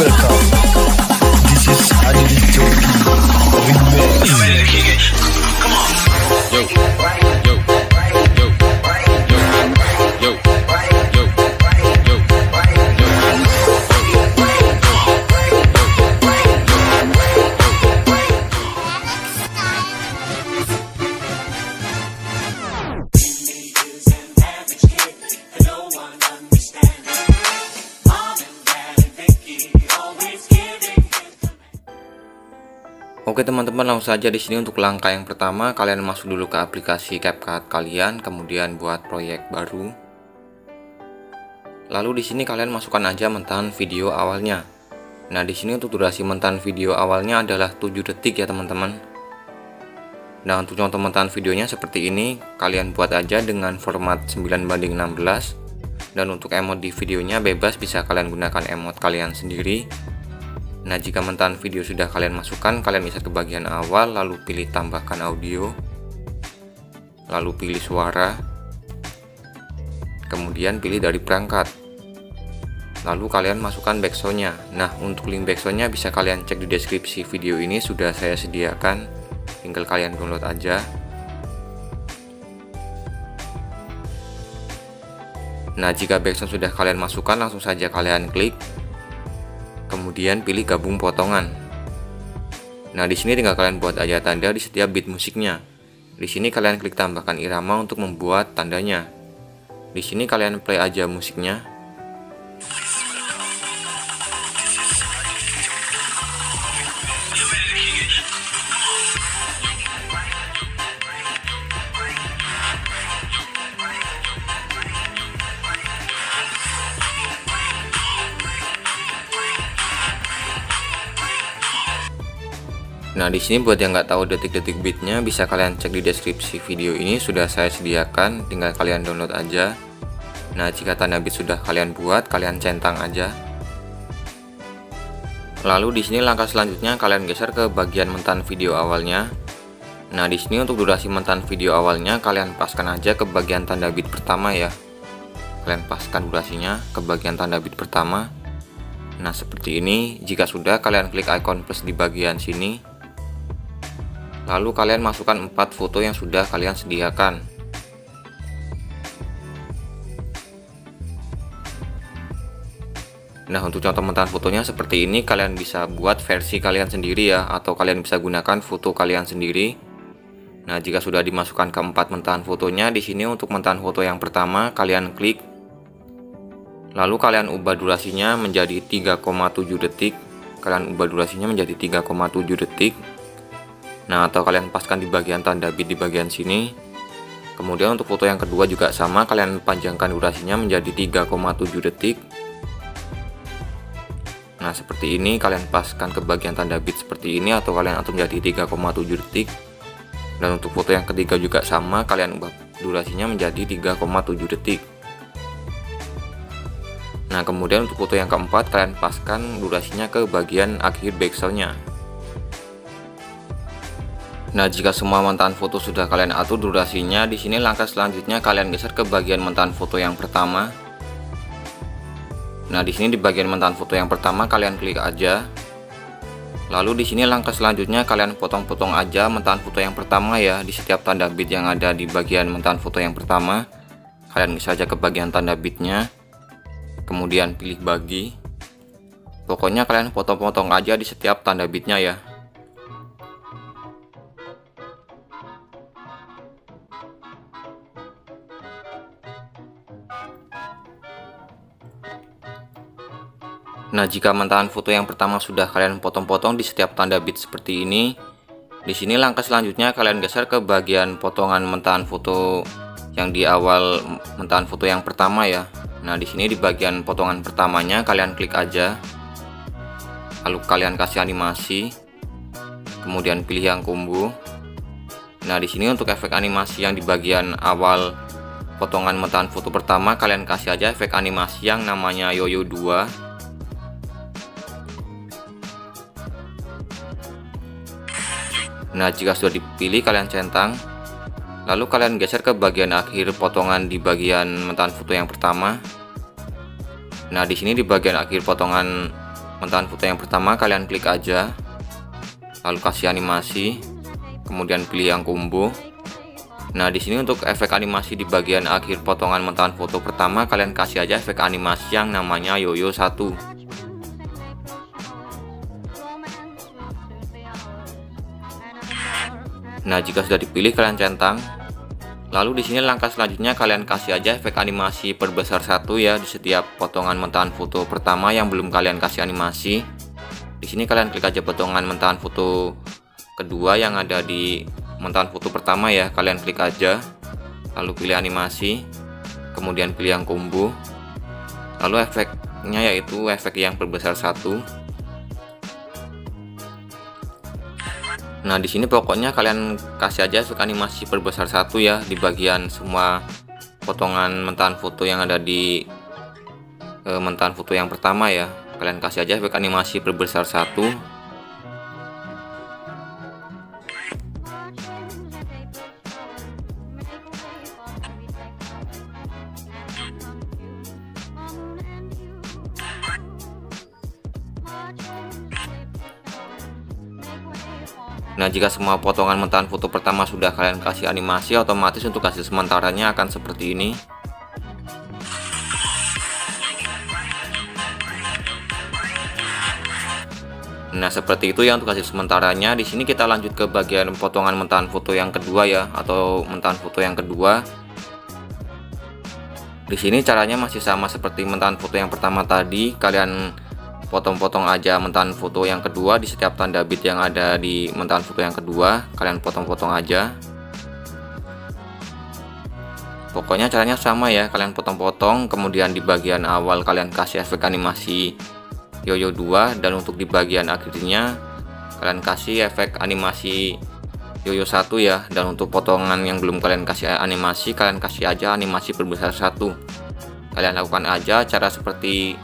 welcome. This is Adi Dystopia with. Oke teman-teman langsung saja di sini untuk langkah yang pertama kalian masuk dulu ke aplikasi CapCut kalian kemudian buat proyek baru. Lalu di sini kalian masukkan aja mentahan video awalnya. Nah di sini untuk durasi mentahan video awalnya adalah 7 detik ya teman-teman. Nah untuk contoh mentahan videonya seperti ini kalian buat aja dengan format 9 banding 16 dan untuk emot di videonya bebas bisa kalian gunakan emot kalian sendiri Nah, jika mentahan video sudah kalian masukkan, kalian bisa ke bagian awal, lalu pilih tambahkan audio, lalu pilih suara, kemudian pilih dari perangkat. Lalu kalian masukkan backsoundnya. Nah, untuk link backsoundnya bisa kalian cek di deskripsi video ini sudah saya sediakan, tinggal kalian download aja. Nah, jika backsound sudah kalian masukkan, langsung saja kalian klik kemudian pilih gabung potongan. Nah, di sini tinggal kalian buat aja tanda di setiap bit musiknya. Di sini kalian klik tambahkan irama untuk membuat tandanya. Di sini kalian play aja musiknya. Nah, di sini buat yang nggak tahu detik-detik beatnya bisa kalian cek di deskripsi video ini sudah saya sediakan, tinggal kalian download aja. Nah, jika tanda beat sudah kalian buat, kalian centang aja. Lalu di sini langkah selanjutnya kalian geser ke bagian mentan video awalnya. Nah, di sini untuk durasi mentan video awalnya kalian paskan aja ke bagian tanda beat pertama ya. Kalian paskan durasinya ke bagian tanda beat pertama. Nah, seperti ini. Jika sudah, kalian klik icon plus di bagian sini Lalu kalian masukkan 4 foto yang sudah kalian sediakan. Nah untuk contoh mentahan fotonya seperti ini kalian bisa buat versi kalian sendiri ya atau kalian bisa gunakan foto kalian sendiri. Nah jika sudah dimasukkan ke empat mentahan fotonya di sini untuk mentahan foto yang pertama kalian klik lalu kalian ubah durasinya menjadi 3,7 detik kalian ubah durasinya menjadi 3,7 detik Nah, atau kalian paskan di bagian tanda bit di bagian sini. Kemudian untuk foto yang kedua juga sama, kalian panjangkan durasinya menjadi 3,7 detik. Nah, seperti ini kalian paskan ke bagian tanda bit seperti ini atau kalian atur menjadi 3,7 detik. Dan untuk foto yang ketiga juga sama, kalian ubah durasinya menjadi 3,7 detik. Nah, kemudian untuk foto yang keempat, kalian paskan durasinya ke bagian akhir backsoundnya. Nah, jika semua mentahan foto sudah kalian atur durasinya, di sini langkah selanjutnya kalian geser ke bagian mentahan foto yang pertama. Nah, di sini di bagian mentahan foto yang pertama kalian klik aja. Lalu di sini langkah selanjutnya kalian potong-potong aja mentahan foto yang pertama ya di setiap tanda bit yang ada di bagian mentahan foto yang pertama. Kalian geser saja ke bagian tanda bitnya. Kemudian pilih bagi. Pokoknya kalian potong-potong aja di setiap tanda bitnya ya. Nah, jika mentahan foto yang pertama sudah kalian potong-potong di setiap tanda bit seperti ini, di sini langkah selanjutnya kalian geser ke bagian potongan mentahan foto yang di awal mentahan foto yang pertama ya. Nah, di sini di bagian potongan pertamanya kalian klik aja. Lalu kalian kasih animasi. Kemudian pilih yang kumbu. Nah, di sini untuk efek animasi yang di bagian awal potongan mentahan foto pertama kalian kasih aja efek animasi yang namanya yoyo 2 Nah, jika sudah dipilih, kalian centang. Lalu kalian geser ke bagian akhir potongan di bagian mentahan foto yang pertama. Nah, di sini di bagian akhir potongan mentahan foto yang pertama kalian klik aja lalu kasih animasi kemudian pilih yang combo Nah, di sini untuk efek animasi di bagian akhir potongan mentahan foto pertama kalian kasih aja efek animasi yang namanya yoyo 1. Nah, jika sudah dipilih kalian centang. Lalu di sini langkah selanjutnya kalian kasih aja efek animasi perbesar satu ya di setiap potongan mentahan foto pertama yang belum kalian kasih animasi. Di sini kalian klik aja potongan mentahan foto kedua yang ada di mentahan foto pertama ya kalian klik aja lalu pilih animasi kemudian pilih yang combo lalu efeknya yaitu efek yang perbesar satu nah di sini pokoknya kalian kasih aja efek animasi perbesar satu ya di bagian semua potongan mentahan foto yang ada di e, mentahan foto yang pertama ya. Kalian kasih aja efek animasi perbesar satu Nah jika semua potongan mentahan foto pertama sudah kalian kasih animasi otomatis untuk hasil sementaranya akan seperti ini. Nah seperti itu ya untuk hasil sementaranya. Di sini kita lanjut ke bagian potongan mentahan foto yang kedua ya atau mentahan foto yang kedua. Di sini caranya masih sama seperti mentahan foto yang pertama tadi. Kalian potong-potong aja mentahan foto yang kedua di setiap tanda bit yang ada di mentahan foto yang kedua. Kalian potong-potong aja. Pokoknya caranya sama ya kalian potong-potong kemudian di bagian awal kalian kasih efek animasi yoyo 2 dan untuk di bagian akhirnya kalian kasih efek animasi yoyo 1 ya. Dan untuk potongan yang belum kalian kasih animasi kalian kasih aja animasi perbesar satu. Kalian lakukan aja cara seperti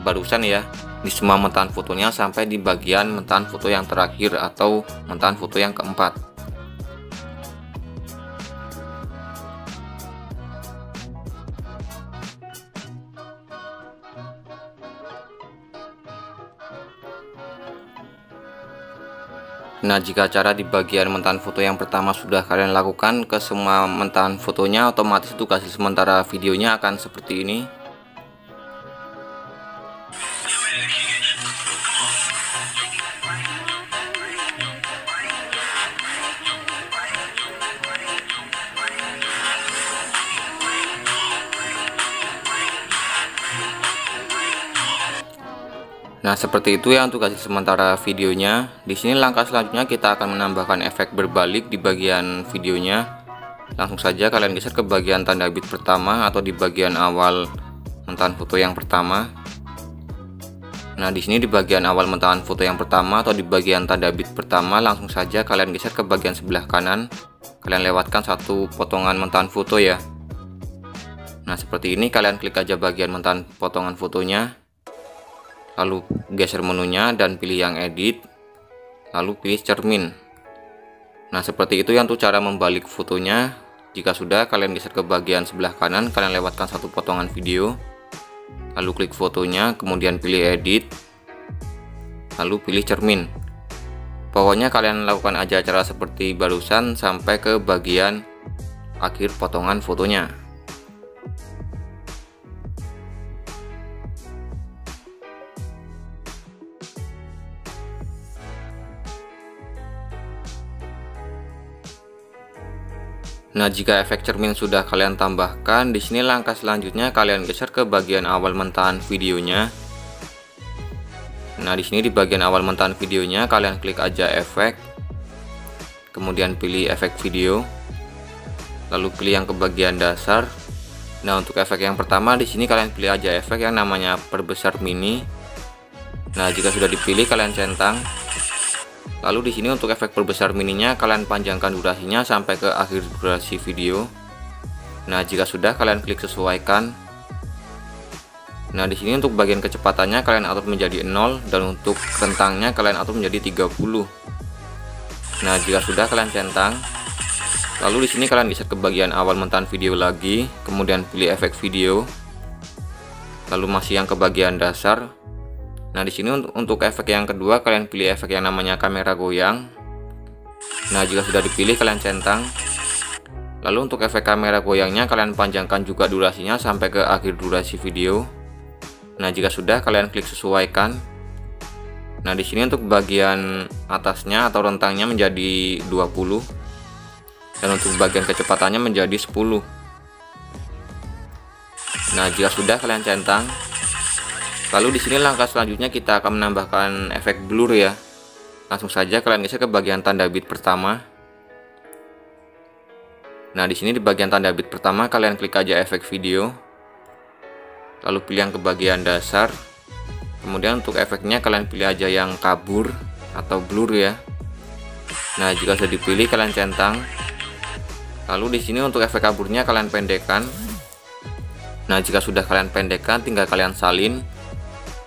barusan ya di semua mentahan fotonya sampai di bagian mentahan foto yang terakhir atau mentahan foto yang keempat. Nah jika cara di bagian mentahan foto yang pertama sudah kalian lakukan ke semua mentahan fotonya otomatis itu hasil sementara videonya akan seperti ini Nah, seperti itu ya untuk hasil sementara videonya. Di sini langkah selanjutnya kita akan menambahkan efek berbalik di bagian videonya. Langsung saja kalian geser ke bagian tanda bit pertama atau di bagian awal mentahan foto yang pertama. Nah, di sini di bagian awal mentahan foto yang pertama atau di bagian tanda bit pertama langsung saja kalian geser ke bagian sebelah kanan. Kalian lewatkan satu potongan mentahan foto ya. Nah, seperti ini kalian klik aja bagian mentahan potongan fotonya lalu geser menunya dan pilih yang edit. Lalu pilih cermin. Nah seperti itu yang untuk cara membalik fotonya. Jika sudah kalian geser ke bagian sebelah kanan kalian lewatkan satu potongan video. Lalu klik fotonya kemudian pilih edit. Lalu pilih cermin. Pokoknya kalian lakukan aja cara seperti barusan sampai ke bagian akhir potongan fotonya Nah, jika efek cermin sudah kalian tambahkan, di sini langkah selanjutnya kalian geser ke bagian awal mentahan videonya. Nah, di sini di bagian awal mentahan videonya kalian klik aja efek. Kemudian pilih efek video. Lalu pilih yang ke bagian dasar. Nah, untuk efek yang pertama di sini kalian pilih aja efek yang namanya perbesar mini. Nah, jika sudah dipilih kalian centang Lalu di sini untuk efek perbesar mininya kalian panjangkan durasinya sampai ke akhir durasi video. Nah, jika sudah kalian klik sesuaikan. Nah, di sini untuk bagian kecepatannya kalian atur menjadi 0 dan untuk rentangnya kalian atur menjadi 30. Nah, jika sudah kalian centang. Lalu di sini kalian geser ke bagian awal mentahan video lagi, kemudian pilih efek video. Lalu masih yang ke bagian dasar. Nah, di sini untuk, efek yang kedua kalian pilih efek yang namanya kamera goyang. Nah, jika sudah dipilih kalian centang. Lalu untuk efek kamera goyangnya kalian panjangkan juga durasinya sampai ke akhir durasi video. Nah, jika sudah kalian klik sesuaikan. Nah, di sini untuk bagian atasnya atau rentangnya menjadi 20 dan untuk bagian kecepatannya menjadi 10. Nah, jika sudah kalian centang, lalu di sini langkah selanjutnya kita akan menambahkan efek blur ya. Langsung saja kalian geser ke bagian tanda bit pertama. Nah, di sini di bagian tanda bit pertama kalian klik aja efek video. Lalu pilih yang ke bagian dasar kemudian untuk efeknya kalian pilih aja yang kabur atau blur ya nah jika sudah dipilih kalian centang lalu di sini untuk efek kaburnya kalian pendekkan nah jika sudah kalian pendekkan tinggal kalian salin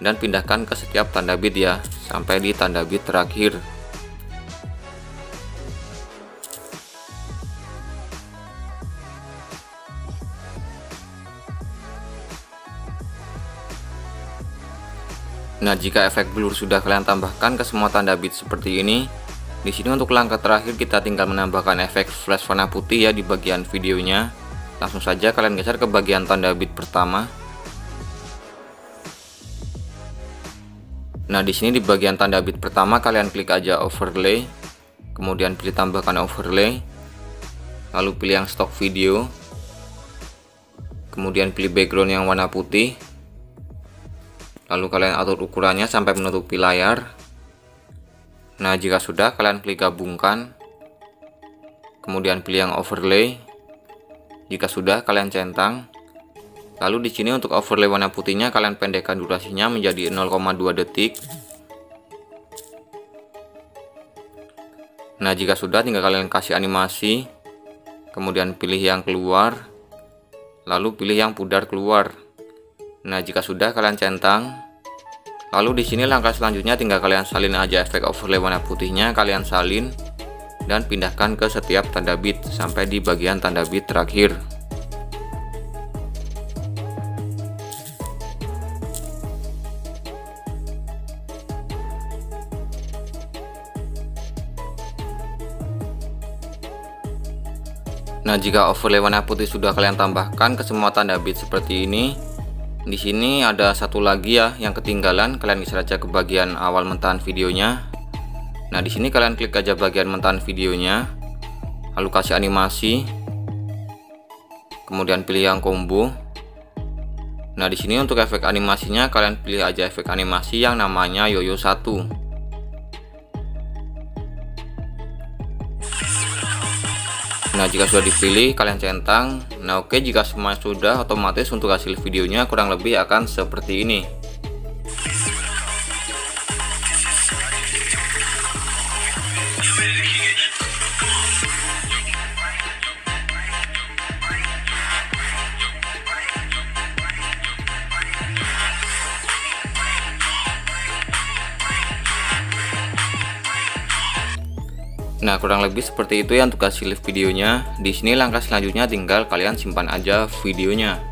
dan pindahkan ke setiap tanda bit ya sampai di tanda bit terakhir Nah, jika efek blur sudah kalian tambahkan ke semua tanda bit seperti ini, di sini untuk langkah terakhir kita tinggal menambahkan efek flash warna putih ya di bagian videonya. Langsung saja kalian geser ke bagian tanda bit pertama. Nah, di sini di bagian tanda bit pertama kalian klik aja overlay, kemudian pilih tambahkan overlay, lalu pilih yang stock video, kemudian pilih background yang warna putih, lalu kalian atur ukurannya sampai menutupi layar. Nah jika sudah kalian klik gabungkan. Kemudian pilih yang overlay. Jika sudah kalian centang lalu di sini untuk overlay warna putihnya kalian pendekkan durasinya menjadi 0,2 detik. Nah jika sudah tinggal kalian kasih animasi kemudian pilih yang keluar lalu pilih yang pudar keluar. Nah, jika sudah kalian centang, lalu di sini langkah selanjutnya tinggal kalian salin aja efek overlay warna putihnya, kalian salin dan pindahkan ke setiap tanda bit sampai di bagian tanda bit terakhir. Nah, jika overlay warna putih sudah kalian tambahkan ke semua tanda bit seperti ini, di sini ada satu lagi ya yang ketinggalan. Kalian bisa aja ke bagian awal mentahan videonya. Nah di sini kalian klik aja bagian mentahan videonya. Lalu kasih animasi. Kemudian pilih yang combo. Nah di sini untuk efek animasinya kalian pilih aja efek animasi yang namanya yoyo 1 Nah jika sudah dipilih kalian centang. Nah oke jika semua sudah otomatis untuk hasil videonya kurang lebih akan seperti ini Nah, kurang lebih seperti itu ya untuk hasil videonya. Di sini langkah selanjutnya tinggal kalian simpan aja videonya.